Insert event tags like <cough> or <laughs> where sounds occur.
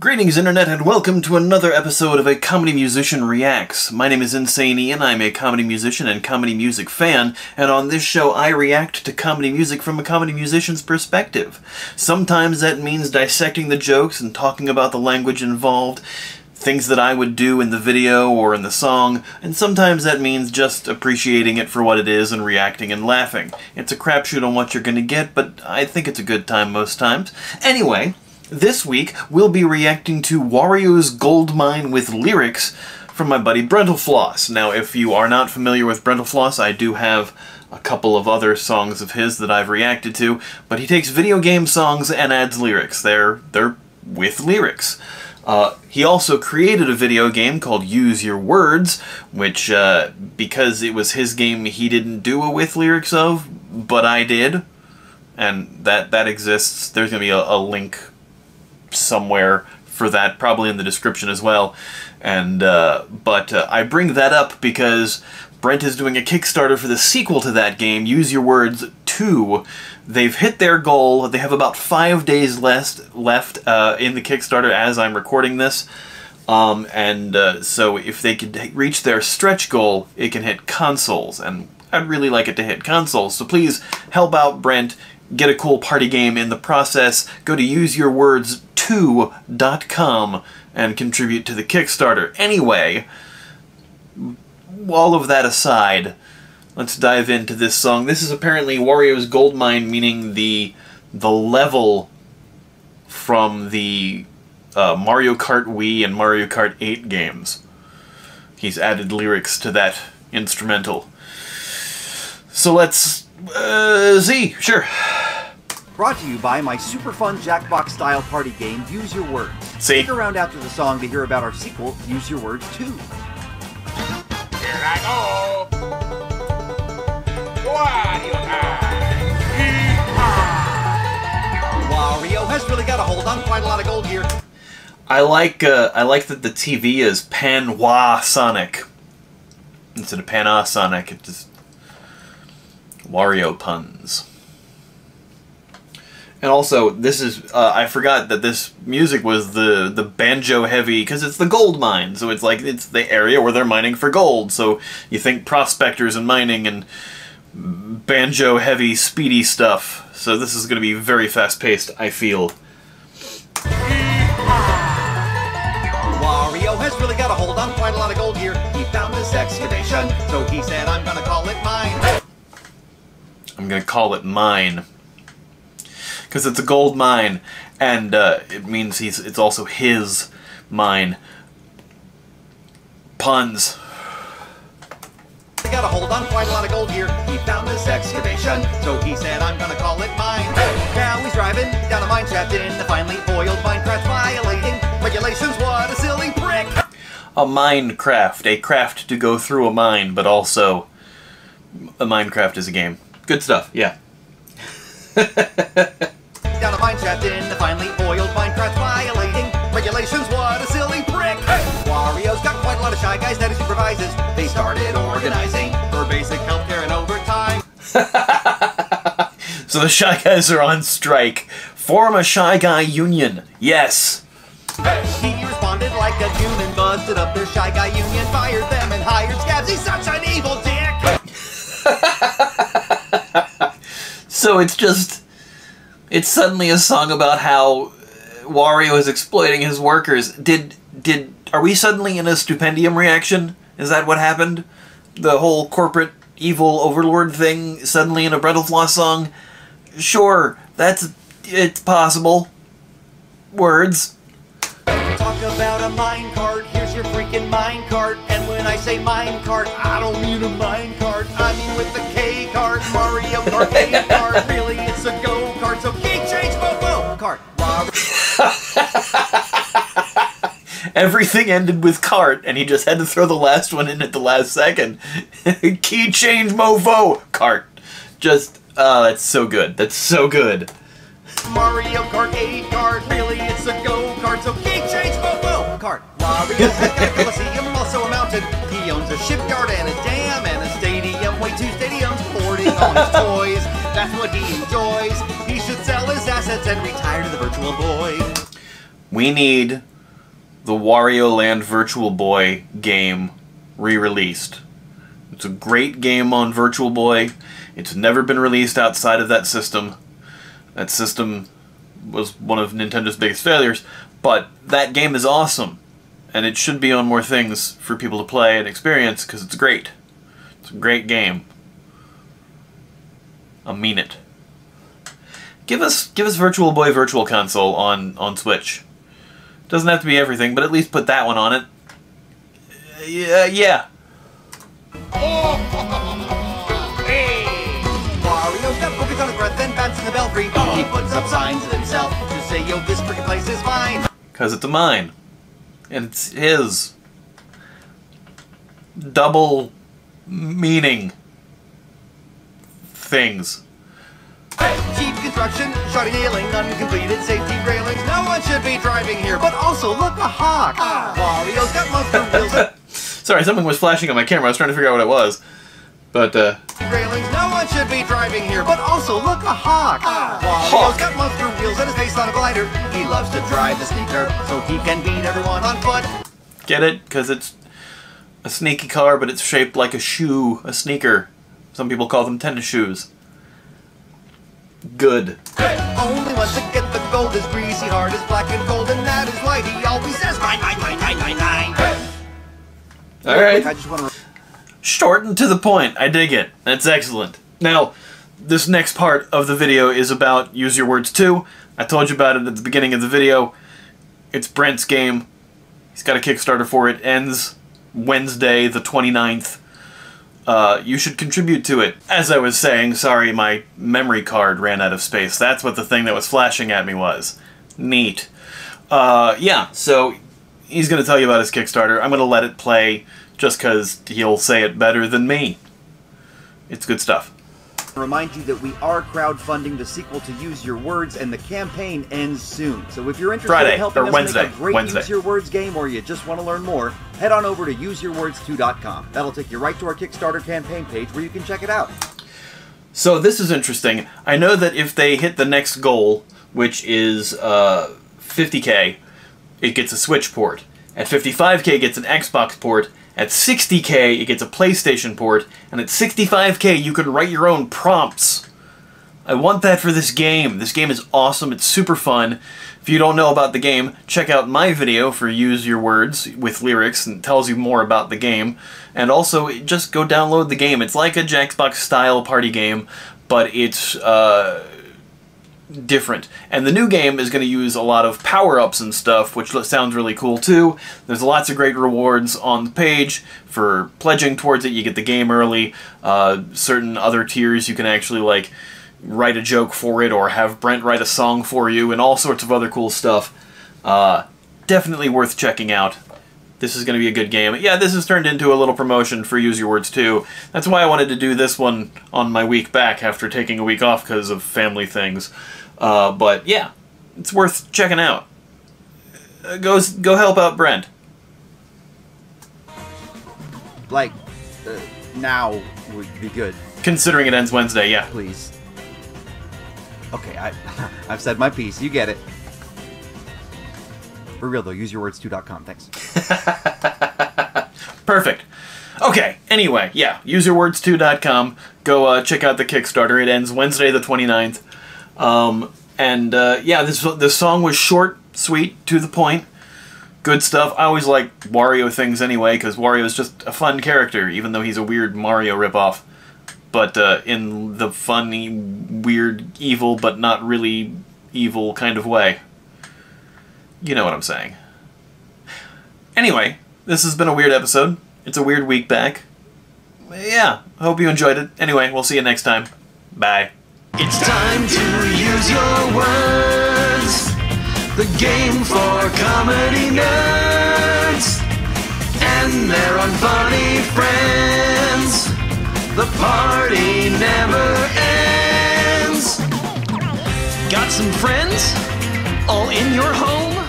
Greetings, Internet, and welcome to another episode of A Comedy Musician Reacts. My name is Insane Ian, I'm a comedy musician and comedy music fan, and on this show I react to comedy music from a comedy musician's perspective. Sometimes that means dissecting the jokes and talking about the language involved, things that I would do in the video or in the song, and sometimes that means just appreciating it for what it is and reacting and laughing. It's a crapshoot on what you're gonna get, but I think it's a good time most times. Anyway, this week, we'll be reacting to Wario's Goldmine with lyrics from my buddy Brentalfloss. Now, if you are not familiar with Brentalfloss, I do have a couple of other songs of his that I've reacted to, but he takes video game songs and adds lyrics. They're, they're with lyrics. Uh, he also created a video game called Use Your Words, which, uh, because it was his game, he didn't do a with lyrics of, but I did. And that, that exists. There's going to be a, a link somewhere for that, probably in the description as well. And uh, but uh, I bring that up because Brent is doing a Kickstarter for the sequel to that game, Use Your Words 2. They've hit their goal. They have about five days left left uh, in the Kickstarter as I'm recording this. Um, and uh, so if they could reach their stretch goal, it can hit consoles. And I'd really like it to hit consoles. So please help out Brent, get a cool party game in the process. Go to useyourwords2.com and contribute to the Kickstarter. Anyway, all of that aside, let's dive into this song. This is apparently Wario's Goldmine, meaning the the level from the uh, Mario Kart Wii and Mario Kart 8 games. He's added lyrics to that instrumental. So let's uh, see. Sure. Brought to you by my super fun Jackbox style party game, Use Your Words. See? Stick around after the song to hear about our sequel, Use Your Words 2. Here I go. Wario time. Wario has really got a hold on quite a lot of gold here. I like uh, I like that the TV is Pan-Wa-Sonic instead of Panasonic. It just Wario puns. And also, this is, uh, I forgot that this music was the, the banjo heavy, because it's the gold mine, so it's like, it's the area where they're mining for gold, so you think prospectors and mining and banjo heavy, speedy stuff. So this is going to be very fast paced, I feel. Wario has really got a hold on quite a lot of gold here. He found this excavation, so he said, I'm gonna call it mine. I'm going to call it mine. Because it's a gold mine, and uh, it means he's it's also his mine. Puns. He got a hold on quite a lot of gold here. He found this excavation, so he said, I'm gonna call it mine. Now he's driving down a mine shaft in the finely oiled Minecraft, violating regulations. What a silly prick! a Minecraft, a craft to go through a mine, but also a Minecraft is a game. Good stuff, yeah. <laughs> Down a mine shaft in the finely oiled Minecraft, violating regulations. What a silly prick! Wario's got quite a lot of shy guys that he supervises. They started organizing for basic healthcare and overtime. <laughs> So the Shy Guys are on strike. Form a Shy Guy union. Yes. He responded like a and busted up their shy guy union, fired them and hired Scabs. He's such an evil dick! <laughs> So it's just. It's suddenly a song about how uh, Wario is exploiting his workers. Did. did. Are we suddenly in a stupendium reaction? Is that what happened? The whole corporate evil overlord thing suddenly in a Brentalfloss song? Sure, that's. it's possible. Words. Talk about a mine cart, here's your freaking mine cart. And when I say mine cart, I don't mean a mine cart. I mean with the K cart, Mario Kart 8 cart. <laughs> Really, it's a cart. <laughs> Everything ended with cart, and he just had to throw the last one in at the last second. <laughs> Key change mofo! Cart. Just, oh, that's so good. That's so good. Mario Kart 8 cart, really it's a go kart, so keep change Momo cart. Wario has got a Colosseum, also a mountain. He owns a shipyard and a dam and a stadium. Wait, two stadiums, hoarding all his <laughs> toys. That's what he enjoys. He should sell his assets and retire to the virtual boy. We need the Wario Land Virtual Boy game re-released. It's a great game on Virtual Boy. It's never been released outside of that system. That system was one of Nintendo's biggest failures, but that game is awesome. And it should be on more things for people to play and experience because it's great. It's a great game. I mean it. Give us give us Virtual Boy Virtual Console on on Switch. Doesn't have to be everything, but at least put that one on it. Uh, Yeah, yeah. Mine. It's a mine. And it's his. Double meaning things. Cheap construction, shoddy nailing, uncompleted safety railings. No one should be driving here, but also look a hawk. Wario's got monster wheels <laughs> Sorry, something was flashing on my camera. I was trying to figure out what it was. But, uh, railings. No one should be driving here, but also look a hawk. Wario's Hawk. got monster wheels and his face on a glider. He loves to drive the Sneeker so he can beat everyone on foot. get it? Because it's a sneaky car, but it's shaped like a shoe, a sneaker. Some people call them tennis shoes. Good. Only one to get the gold. His greasy heart is black and gold, and that is why he always says nine, nine, nine, nine, nine, nine. Alright. I just want to. Short and to the point. I dig it. That's excellent. Now, this next part of the video is about Use Your Words 2. I told you about it at the beginning of the video. It's Brent's game. He's got a Kickstarter for it. Ends Wednesday, the 29th. Uh, you should contribute to it. As I was saying, sorry, my memory card ran out of space. That's what the thing that was flashing at me was. Neat. Uh, yeah, so he's going to tell you about his Kickstarter. I'm going to let it play just because he'll say it better than me. It's good stuff. Remind you that we are crowdfunding the sequel to Use Your Words, and the campaign ends soon. So if you're interested Friday, in helping us Wednesday, make a great Wednesday. Use Your Words game, or you just want to learn more, head on over to useyourwords2.com. That'll take you right to our Kickstarter campaign page where you can check it out. So this is interesting. I know that if they hit the next goal, which is uh, 50k, it gets a Switch port. At 55k, it gets an Xbox port. At 60k, it gets a PlayStation port. And at 65k, you can write your own prompts. I want that for this game. This game is awesome. It's super fun. If you don't know about the game, check out my video for Use Your Words with lyrics and tells you more about the game. And also, just go download the game. It's like a Jackbox style party game, but it's uh, different. And the new game is going to use a lot of power-ups and stuff, which sounds really cool too. There's lots of great rewards on the page for pledging towards it. You get the game early. Uh, certain other tiers you can actually like write a joke for it or have Brent write a song for you and all sorts of other cool stuff. Uh, definitely worth checking out. This is going to be a good game. Yeah, this has turned into a little promotion for Use Your Words too. That's why I wanted to do this one on my week back after taking a week off because of family things. Uh, but yeah, it's worth checking out. Uh, go, go help out Brent. Like, uh, now would be good, Considering it ends Wednesday, yeah. please. Okay, I, <laughs> I've said my piece. You get it. For real though, useyourwords2.com. Thanks. <laughs> Perfect. Okay, anyway, yeah, useyourwords2.com. Go uh, check out the Kickstarter. It ends Wednesday the 29th. Um, and uh, yeah, this this song was short, sweet, to the point. Good stuff. I always like Wario things anyway, because Wario is just a fun character, even though he's a weird Mario ripoff. But uh, in the funny, weird, evil, but not really evil kind of way. You know what I'm saying. Anyway, this has been a weird episode. It's a weird week back. Yeah, hope you enjoyed it. Anyway, we'll see you next time. Bye. It's time to use your words. The game for comedy nerds and their unfunny friends. The party never ends. Got some friends all in your home?